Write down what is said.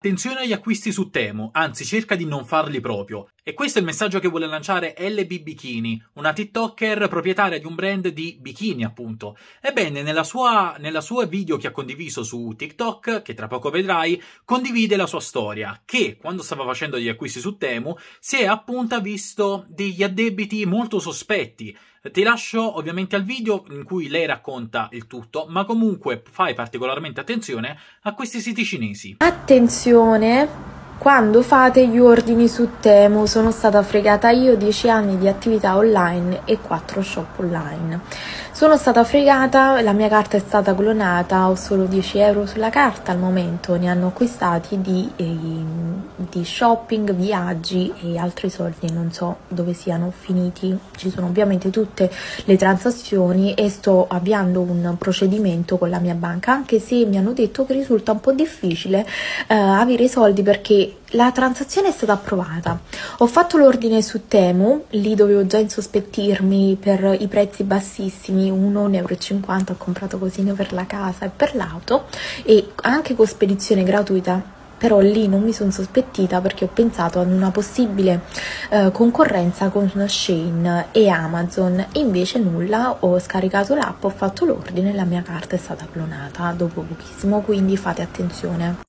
Attenzione agli acquisti su Temu, anzi cerca di non farli proprio. E questo è il messaggio che vuole lanciare LB Bikini, una TikToker proprietaria di un brand di bikini appunto. Ebbene, nella sua, nella sua video che ha condiviso su TikTok, che tra poco vedrai, condivide la sua storia, che quando stava facendo gli acquisti su Temu si è appunto visto degli addebiti molto sospetti. Ti lascio ovviamente al video in cui lei racconta il tutto, ma comunque fai particolarmente attenzione a questi siti cinesi. Attenzione quando fate gli ordini su Temu sono stata fregata io 10 anni di attività online e 4 shop online. Sono stata fregata, la mia carta è stata clonata, ho solo 10 euro sulla carta al momento, ne hanno acquistati di, eh, di shopping, viaggi e altri soldi, non so dove siano finiti. Ci sono ovviamente tutte le transazioni e sto avviando un procedimento con la mia banca, anche se mi hanno detto che risulta un po' difficile eh, avere i soldi perché la transazione è stata approvata. Ho fatto l'ordine su Temu, lì dovevo già insospettirmi per i prezzi bassissimi, 1,50 euro ho comprato cosine per la casa e per l'auto e anche con spedizione gratuita però lì non mi sono sospettita perché ho pensato ad una possibile eh, concorrenza con Shein e Amazon e invece nulla, ho scaricato l'app, ho fatto l'ordine e la mia carta è stata clonata dopo pochissimo, quindi fate attenzione.